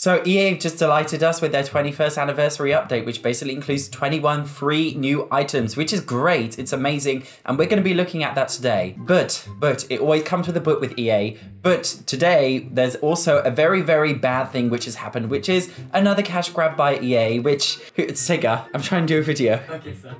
So EA have just delighted us with their 21st anniversary update, which basically includes 21 free new items, which is great. It's amazing, and we're going to be looking at that today. But, but, it always comes with a but with EA. But today, there's also a very, very bad thing which has happened, which is another cash grab by EA, which, it's Sega, I'm trying to do a video. Okay, sorry.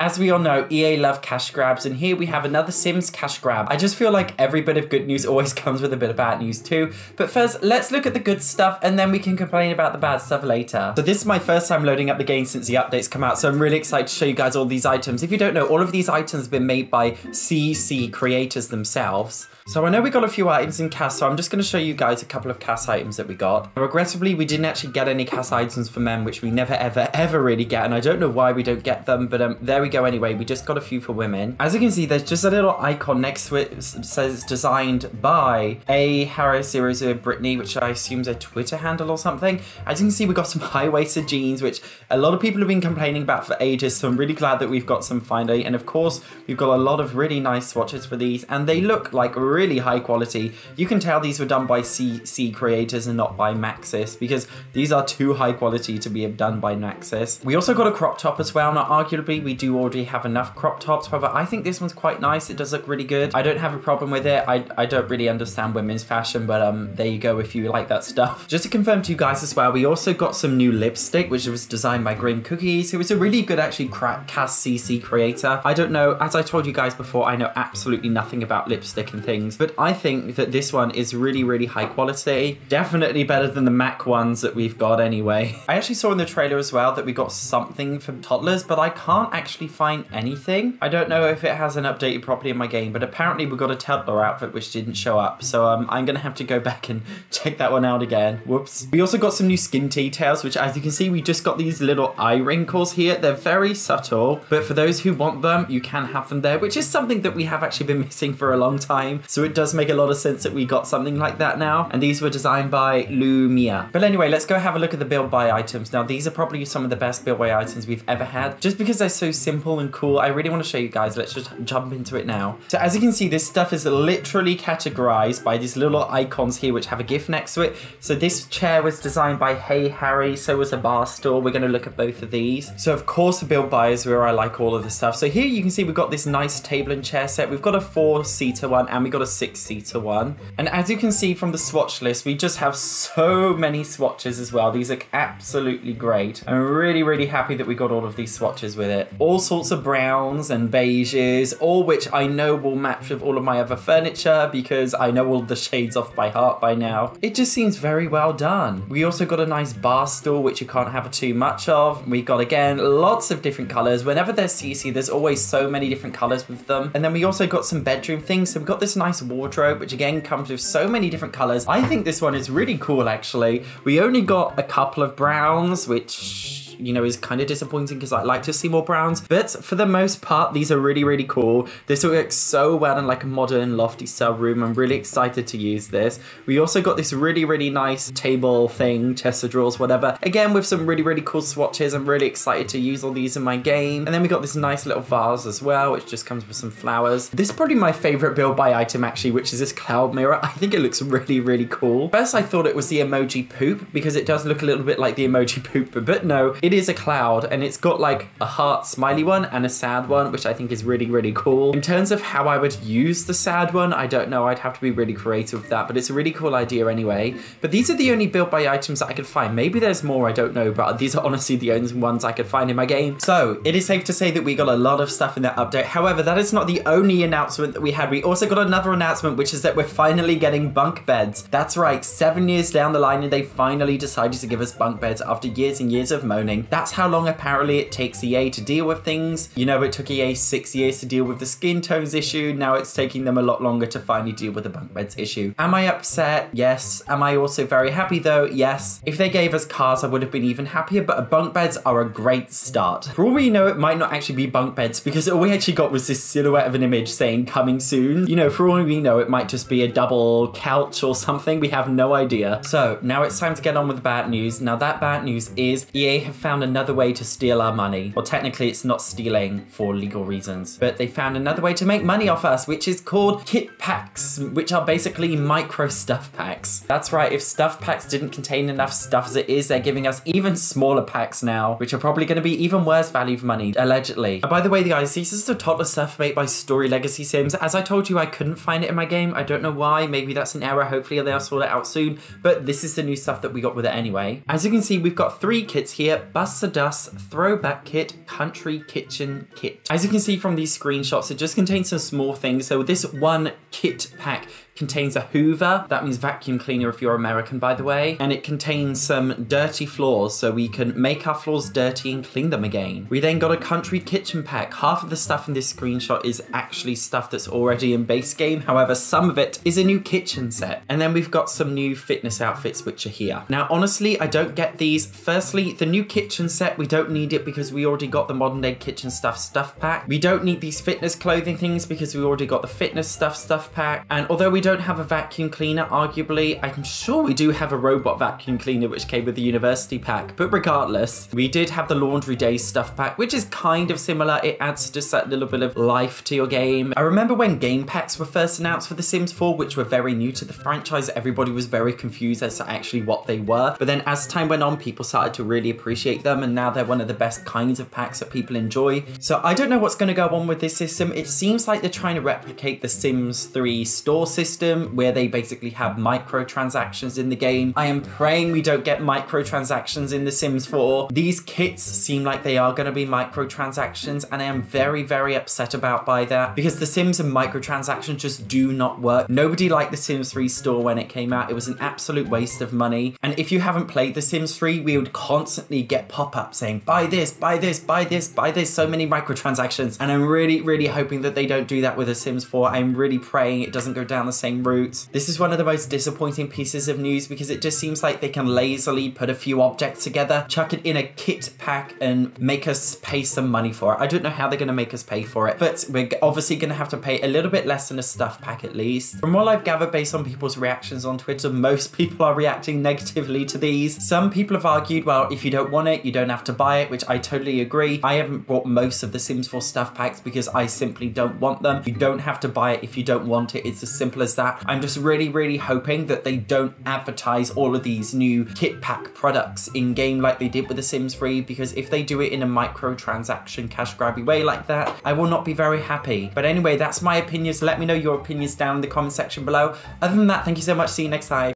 As we all know, EA love cash grabs, and here we have another Sims cash grab. I just feel like every bit of good news always comes with a bit of bad news too. But first, let's look at the good stuff, and then we can complain about the bad stuff later. So this is my first time loading up the game since the updates come out, so I'm really excited to show you guys all these items. If you don't know, all of these items have been made by CC creators themselves. So I know we got a few items in CAS, so I'm just going to show you guys a couple of CAS items that we got. Regrettably, we didn't actually get any CAS items for men, which we never, ever, ever really get, and I don't know why we don't get them, but um, there we go anyway. We just got a few for women. As you can see, there's just a little icon next to it says designed by A Harris Zero Britney, which I assume is a Twitter handle or something. As you can see, we got some high-waisted jeans, which a lot of people have been complaining about for ages, so I'm really glad that we've got some finally. And of course, we've got a lot of really nice swatches for these, and they look like really high quality. You can tell these were done by CC creators and not by Maxis because these are too high quality to be done by Maxis. We also got a crop top as well. Now, arguably, we do already have enough crop tops. However, I think this one's quite nice. It does look really good. I don't have a problem with it. I, I don't really understand women's fashion, but um, there you go if you like that stuff. Just to confirm to you guys as well, we also got some new lipstick, which was designed by Grim Cookies, who is a really good, actually, CAS CC creator. I don't know, as I told you guys before, I know absolutely nothing about lipstick and things, but I think that this one is really, really high quality. Definitely better than the MAC ones that we've got anyway. I actually saw in the trailer as well that we got something for toddlers, but I can't actually find anything. I don't know if it hasn't updated properly in my game, but apparently we got a toddler outfit which didn't show up. So um, I'm gonna have to go back and check that one out again. Whoops. We also got some new skin details, which as you can see, we just got these little eye wrinkles here. They're very subtle, but for those who want them, you can have them there, which is something that we have actually been missing for a long time. So it does make a lot of sense that we got something like that now. And these were designed by Luumia. But anyway, let's go have a look at the build buy items. Now, these are probably some of the best build buy items we've ever had. Just because they're so simple and cool, I really want to show you guys. Let's just jump into it now. So as you can see, this stuff is literally categorized by these little icons here, which have a GIF next to it. So this chair was designed by Hey Harrie. So was a bar stool. We're going to look at both of these. So of course, the build buy is where I like all of the stuff. So here you can see we've got this nice table and chair set. We've got a four-seater one and we got a six-seater one. And as you can see from the swatch list, we just have so many swatches as well. These look absolutely great. I'm really, really happy that we got all of these swatches with it. All sorts of browns and beiges, all which I know will match with all of my other furniture because I know all the shades off by heart by now. It just seems very well done. We also got a nice bar stool, which you can't have too much of. We got, again, lots of different colors. Whenever there's CC, there's always so many different colors with them. And then we also got some bedroom things. So we've got this nice wardrobe, which again comes with so many different colors. I think this one is really cool, actually. We only got a couple of browns, which you know, is kind of disappointing because I'd like to see more browns. But for the most part, these are really, really cool. This works so well in like a modern lofty style room. I'm really excited to use this. We also got this really, really nice table thing, of drawers, whatever. Again, with some really, really cool swatches. I'm really excited to use all these in my game. And then we got this nice little vase as well, which just comes with some flowers. This is probably my favorite build buy item actually, which is this cloud mirror. I think it looks really, really cool. First, I thought it was the emoji poop because it does look a little bit like the emoji poop, but no, it is a cloud and it's got like a heart smiley one and a sad one, which I think is really, really cool. In terms of how I would use the sad one, I don't know. I'd have to be really creative with that, but it's a really cool idea anyway. But these are the only build buy items that I could find. Maybe there's more, I don't know, but these are honestly the only ones I could find in my game. So it is safe to say that we got a lot of stuff in that update. However, that is not the only announcement that we had. We also got another announcement, which is that we're finally getting bunk beds. That's right, seven years down the line and they finally decided to give us bunk beds after years and years of moaning. That's how long apparently it takes EA to deal with things. You know, it took EA six years to deal with the skin tones issue. Now it's taking them a lot longer to finally deal with the bunk beds issue. Am I upset? Yes. Am I also very happy though? Yes. If they gave us cars, I would have been even happier, but bunk beds are a great start. For all we know, it might not actually be bunk beds because all we actually got was this silhouette of an image saying coming soon. You know, for all we know, it might just be a double couch or something. We have no idea. So now it's time to get on with the bad news. Now that bad news is EA have found another way to steal our money. Well, technically it's not stealing for legal reasons, but they found another way to make money off us, which is called kit packs, which are basically micro stuff packs. That's right, if stuff packs didn't contain enough stuff as it is, they're giving us even smaller packs now, which are probably going to be even worse value for money, allegedly. by the way, the guys, this is the toddler stuff made by Story Legacy Sims. As I told you, I couldn't find it in my game. I don't know why. Maybe that's an error. Hopefully they'll sort it out soon. But this is the new stuff that we got with it anyway. As you can see, we've got three kits here. Bust a Dust, Throwback Kit, Country Kitchen Kit. As you can see from these screenshots, it just contains some small things. So this one kit pack contains a hoover, that means vacuum cleaner if you're American by the way, and it contains some dirty floors so we can make our floors dirty and clean them again. We then got a country kitchen pack. Half of the stuff in this screenshot is actually stuff that's already in base game, however some of it is a new kitchen set. And then we've got some new fitness outfits which are here. Now honestly I don't get these. Firstly the new kitchen set we don't need it because we already got the modern day kitchen stuff stuff pack. We don't need these fitness clothing things because we already got the fitness stuff stuff pack and although we don't have a vacuum cleaner, arguably. I'm sure we do have a robot vacuum cleaner, which came with the university pack. But regardless, we did have the laundry day stuff pack, which is kind of similar. It adds just that little bit of life to your game. I remember when game packs were first announced for The Sims 4, which were very new to the franchise, everybody was very confused as to actually what they were. But then as time went on, people started to really appreciate them, and now they're one of the best kinds of packs that people enjoy. So I don't know what's going to go on with this system. It seems like they're trying to replicate the Sims 3 store system, where they basically have microtransactions in the game. I am praying we don't get microtransactions in The Sims 4. These kits seem like they are going to be microtransactions and I am very, very upset about by that because The Sims and microtransactions just do not work. Nobody liked The Sims 3 store when it came out. It was an absolute waste of money. And if you haven't played The Sims 3, we would constantly get pop-ups saying, buy this, buy this, buy this, buy this, so many microtransactions. And I'm really, really hoping that they don't do that with The Sims 4. I'm really praying it doesn't go down the same route this is one of the most disappointing pieces of news because it just seems like they can lazily put a few objects together, chuck it in a kit pack and make us pay some money for it. I don't know how they're going to make us pay for it, but we're obviously going to have to pay a little bit less than a stuff pack at least. From what I've gathered based on people's reactions on Twitter, most people are reacting negatively to these. Some people have argued, well, if you don't want it, you don't have to buy it, which I totally agree. I haven't bought most of the Sims 4 stuff packs because I simply don't want them. You don't have to buy it if you don't want it. It's as simple as that. I'm just really, really hoping that they don't advertise all of these new kit pack products in game like they did with The Sims 3 because if they do it in a microtransaction cash grabby way like that, I will not be very happy. But anyway, that's my opinions. Let me know your opinions down in the comment section below. Other than that, thank you so much. See you next time.